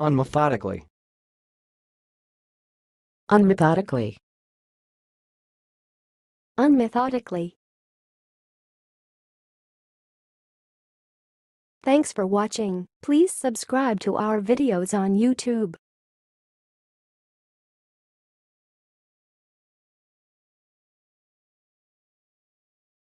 Unmethodically. unmethodically, unmethodically. Thanks for watching. Please subscribe to our videos on YouTube.